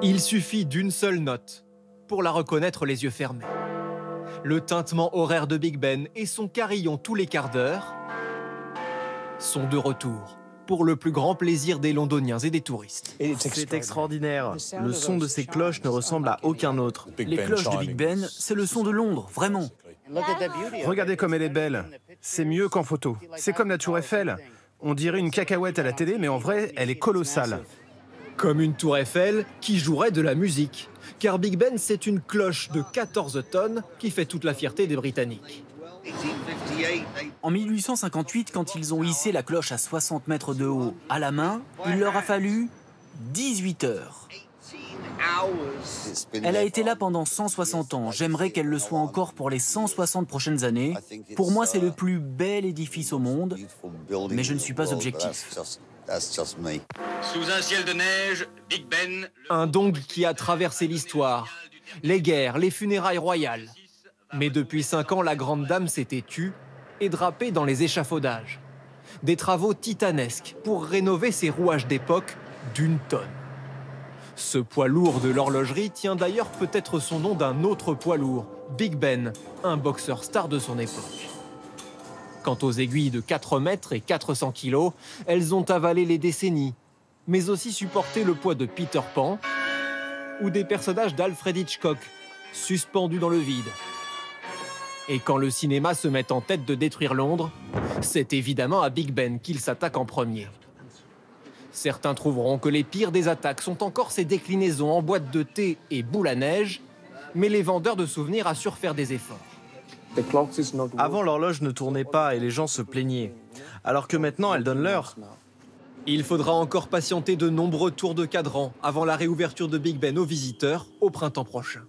Il suffit d'une seule note pour la reconnaître les yeux fermés. Le tintement horaire de Big Ben et son carillon tous les quarts d'heure sont de retour pour le plus grand plaisir des Londoniens et des touristes. C'est extraordinaire. Le son de ces cloches ne ressemble à aucun autre. Les cloches de Big Ben, c'est le son de Londres, vraiment. Regardez comme elle est belle. C'est mieux qu'en photo. C'est comme la tour Eiffel. On dirait une cacahuète à la télé, mais en vrai, elle est colossale. Comme une tour Eiffel qui jouerait de la musique. Car Big Ben, c'est une cloche de 14 tonnes qui fait toute la fierté des Britanniques. En 1858, quand ils ont hissé la cloche à 60 mètres de haut à la main, il leur a fallu 18 heures. Elle a été là pendant 160 ans. J'aimerais qu'elle le soit encore pour les 160 prochaines années. Pour moi, c'est le plus bel édifice au monde, mais je ne suis pas objectif. Sous un ciel de neige, Big Ben. Un dong qui a traversé l'histoire, les guerres, les funérailles royales. Mais depuis cinq ans, la grande dame s'était tue et drapée dans les échafaudages. Des travaux titanesques pour rénover ces rouages d'époque d'une tonne. Ce poids lourd de l'horlogerie tient d'ailleurs peut-être son nom d'un autre poids lourd, Big Ben, un boxeur star de son époque. Quant aux aiguilles de 4 mètres et 400 kilos, elles ont avalé les décennies, mais aussi supporté le poids de Peter Pan ou des personnages d'Alfred Hitchcock, suspendus dans le vide. Et quand le cinéma se met en tête de détruire Londres, c'est évidemment à Big Ben qu'il s'attaque en premier. Certains trouveront que les pires des attaques sont encore ces déclinaisons en boîte de thé et boule à neige, mais les vendeurs de souvenirs assurent faire des efforts. Avant, l'horloge ne tournait pas et les gens se plaignaient. Alors que maintenant, elle donne l'heure. Il faudra encore patienter de nombreux tours de cadran avant la réouverture de Big Ben aux visiteurs au printemps prochain.